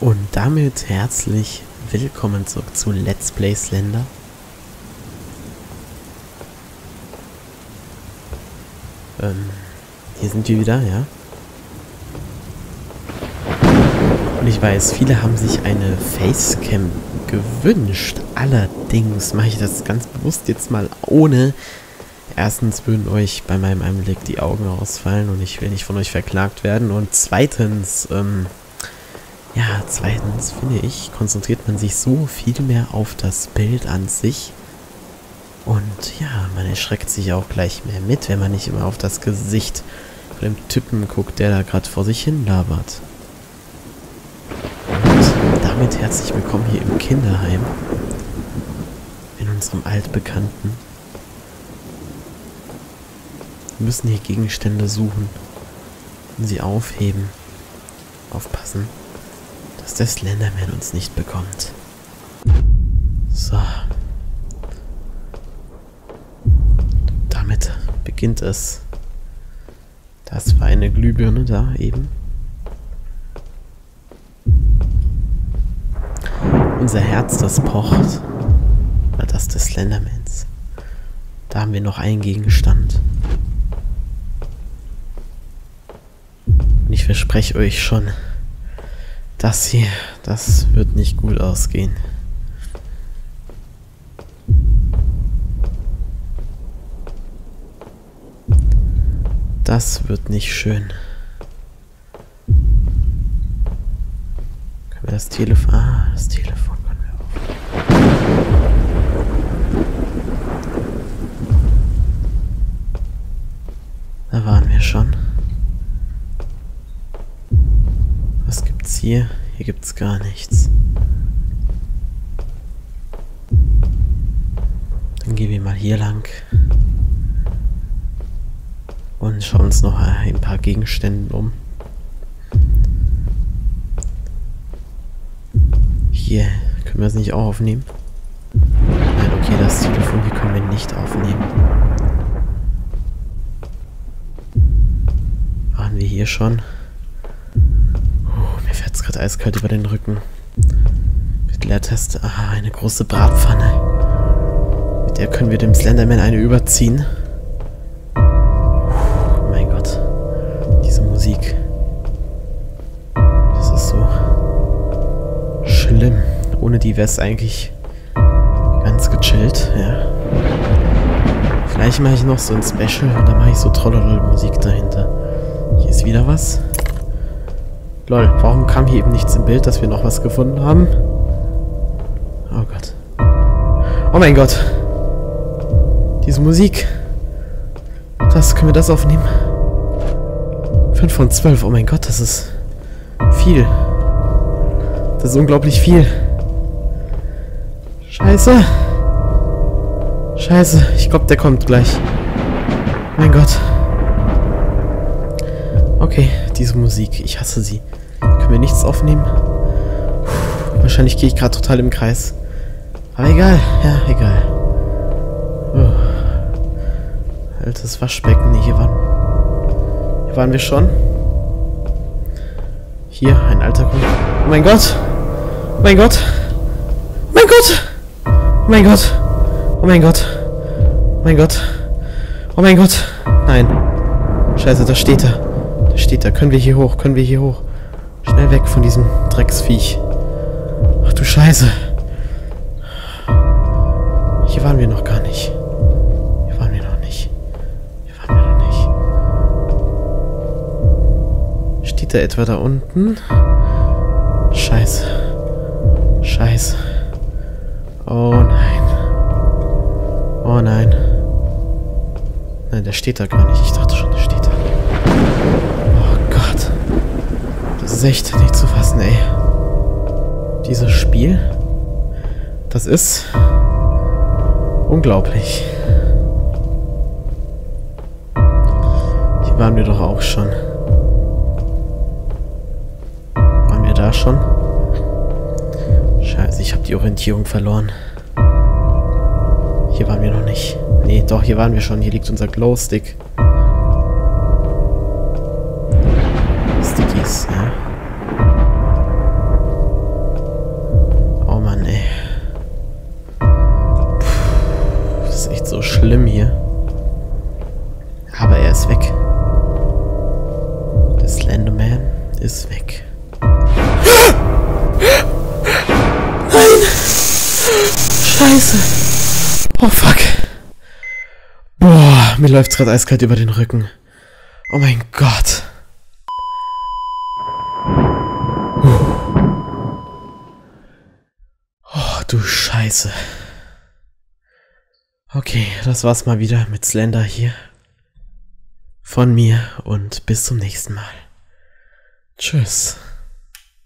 Und damit herzlich willkommen zurück zu Let's Play Slender. Ähm, hier sind wir wieder, ja. Und ich weiß, viele haben sich eine Facecam gewünscht. Allerdings mache ich das ganz bewusst jetzt mal ohne. Erstens würden euch bei meinem Einblick die Augen ausfallen und ich will nicht von euch verklagt werden. Und zweitens, ähm, ja, zweitens finde ich, konzentriert man sich so viel mehr auf das Bild an sich. Und ja, man erschreckt sich auch gleich mehr mit, wenn man nicht immer auf das Gesicht von dem Typen guckt, der da gerade vor sich hin labert. Und damit herzlich willkommen hier im Kinderheim. In unserem altbekannten. Wir müssen hier Gegenstände suchen. Und sie aufheben. Aufpassen dass der Slenderman uns nicht bekommt. So. Damit beginnt es. Das war eine Glühbirne da eben. Unser Herz, das pocht. War das des Slendermans. Da haben wir noch einen Gegenstand. Und ich verspreche euch schon, das hier, das wird nicht gut ausgehen. Das wird nicht schön. Können wir das Telefon... Ah, das Telefon können wir auf. Da waren wir schon. Hier? Hier gibt's gar nichts. Dann gehen wir mal hier lang. Und schauen uns noch ein paar Gegenstände um. Hier können wir es nicht auch aufnehmen. Nein, okay, das Telefon hier können wir nicht aufnehmen. Waren wir hier schon? Gerade eiskalt über den Rücken. Mit Leertaste. Aha, eine große Bratpfanne. Mit der können wir dem Slenderman eine überziehen. Oh mein Gott. Diese Musik. Das ist so schlimm. Ohne die wäre es eigentlich ganz gechillt, ja. Vielleicht mache ich noch so ein Special und dann mache ich so Trollolol-Musik dahinter. Hier ist wieder was. Lol, warum kam hier eben nichts im Bild, dass wir noch was gefunden haben? Oh Gott. Oh mein Gott. Diese Musik. Das, können wir das aufnehmen? 5 von 12, oh mein Gott, das ist viel. Das ist unglaublich viel. Scheiße. Scheiße, ich glaube, der kommt gleich. Mein Gott. Okay, diese Musik, ich hasse sie. Wir nichts aufnehmen? Puh, wahrscheinlich gehe ich gerade total im Kreis. Aber egal, ja, egal. Oh. Altes Waschbecken. Nee, hier waren... Hier waren wir schon. Hier, ein alter Kumpel. Oh mein Gott! Oh mein Gott! Oh mein Gott! Oh mein Gott! Oh mein Gott! Oh mein Gott! Oh mein Gott! Nein. Scheiße, da steht er. Da steht er. Können wir hier hoch? Können wir hier hoch? Schnell weg von diesem Drecksviech. Ach du Scheiße. Hier waren wir noch gar nicht. Hier waren wir noch nicht. Hier waren wir noch nicht. Steht er etwa da unten? Scheiße. Scheiße. Oh nein. Oh nein. Nein, der steht da gar nicht. Ich dachte schon, der ist echt nicht zu fassen, ey. Dieses Spiel, das ist unglaublich. Hier waren wir doch auch schon. Waren wir da schon? Scheiße, ich habe die Orientierung verloren. Hier waren wir noch nicht. Nee, doch, hier waren wir schon. Hier liegt unser Glowstick. Stickies, ja. Weg. Nein! Scheiße! Oh fuck. Boah, mir läuft's gerade eiskalt über den Rücken. Oh mein Gott. Oh, du Scheiße. Okay, das war's mal wieder mit Slender hier. Von mir und bis zum nächsten Mal. Tschüss.